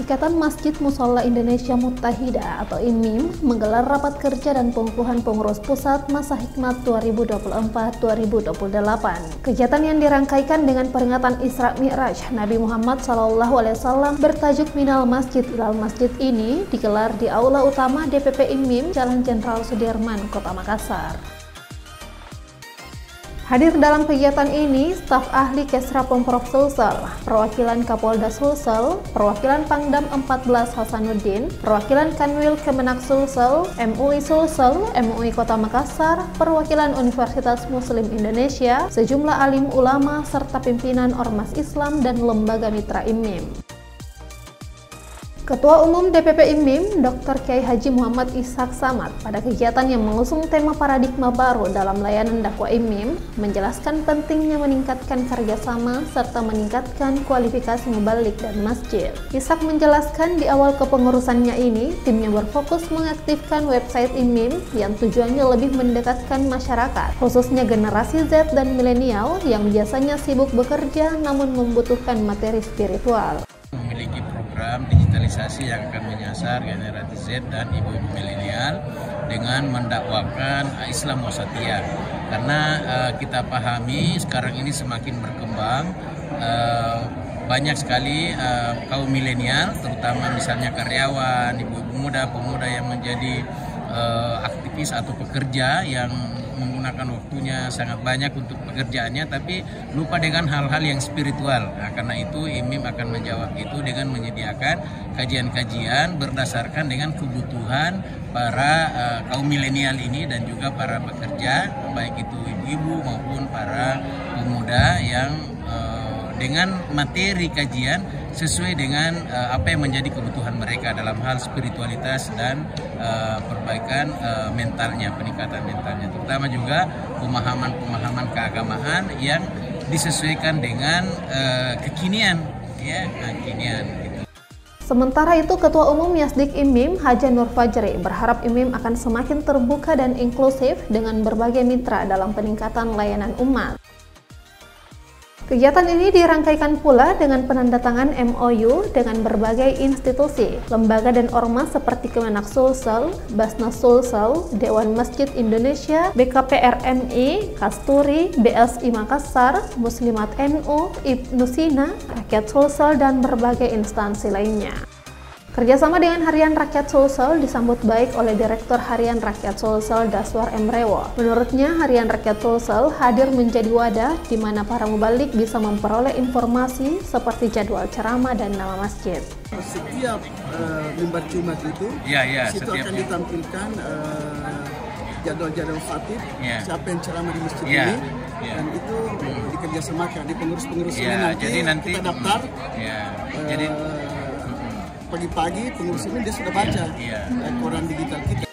Ikatan Masjid Musola Indonesia Muttahida atau IMIM menggelar rapat kerja dan pengukuhan pengurus pusat masa hikmat 2024-2028. Kegiatan yang dirangkaikan dengan peringatan Isra Mi'raj Nabi Muhammad SAW bertajuk Minal Masjid Ilal Masjid ini digelar di Aula Utama DPP IMIM Jalan Jenderal Sudirman, Kota Makassar. Hadir dalam kegiatan ini, staf ahli Kesra Pemprov Sulsel, perwakilan Kapolda Sulsel, perwakilan Pangdam 14 Hasanuddin, perwakilan Kanwil Kemenak Sulsel, MUI Sulsel, MUI Kota Makassar, perwakilan Universitas Muslim Indonesia, sejumlah alim ulama, serta pimpinan Ormas Islam dan lembaga mitra IMIM. Ketua Umum DPP IMIM, Dr. Kiai Haji Muhammad Ishak Samad, pada kegiatan yang mengusung tema paradigma baru dalam layanan dakwah IMIM, menjelaskan pentingnya meningkatkan kerjasama serta meningkatkan kualifikasi mubalik dan masjid. Ishak menjelaskan di awal kepengurusannya ini, timnya berfokus mengaktifkan website IMIM yang tujuannya lebih mendekatkan masyarakat, khususnya generasi Z dan milenial yang biasanya sibuk bekerja namun membutuhkan materi spiritual program digitalisasi yang akan menyasar generasi Z dan ibu-ibu milenial dengan mendakwakan Islam wasatiyah. Karena uh, kita pahami sekarang ini semakin berkembang uh, banyak sekali uh, kaum milenial terutama misalnya karyawan, ibu-ibu muda, pemuda yang menjadi uh, aktivis atau pekerja yang menggunakan waktunya sangat banyak untuk pekerjaannya tapi lupa dengan hal-hal yang spiritual. Nah, karena itu IMIM akan menjawab itu dengan menyediakan kajian-kajian berdasarkan dengan kebutuhan para uh, kaum milenial ini dan juga para pekerja baik itu ibu-ibu maupun para pemuda yang dengan materi kajian sesuai dengan uh, apa yang menjadi kebutuhan mereka dalam hal spiritualitas dan uh, perbaikan uh, mentalnya, peningkatan mentalnya, terutama juga pemahaman-pemahaman keagamaan yang disesuaikan dengan uh, kekinian, ya, kekinian. Gitu. Sementara itu, Ketua Umum Yasdik IMIM Haja Nur Fajri berharap IMIM akan semakin terbuka dan inklusif dengan berbagai mitra dalam peningkatan layanan umat. Kegiatan ini dirangkaikan pula dengan penandatangan MOU dengan berbagai institusi, lembaga dan ormas seperti Kemenak Sulsel, Basnas Sulsel, Dewan Masjid Indonesia, BKPRMI, Kasturi, BSI Makassar, Muslimat NU, Ibnu Sina, Rakyat Sulsel, dan berbagai instansi lainnya. Kerjasama dengan Harian Rakyat Sulsel disambut baik oleh Direktur Harian Rakyat Sulsel Daswar Emrewo. Menurutnya, Harian Rakyat Sulsel hadir menjadi wadah di mana para mubalik bisa memperoleh informasi seperti jadwal ceramah dan nama masjid. Setiap uh, mimbar Jumat itu, ya, ya, situ akan ditampilkan uh, jadwal-jadwal khatib, ya. siapa yang ceramah di masjid ya. ini, ya. dan itu dikerjasamakan di pengurus-pengurus ya, ini nanti, jadi nanti kita daftar. Ya. Uh, jadi pagi-pagi pengurus ini dia sudah baca iya, iya. koran digital kita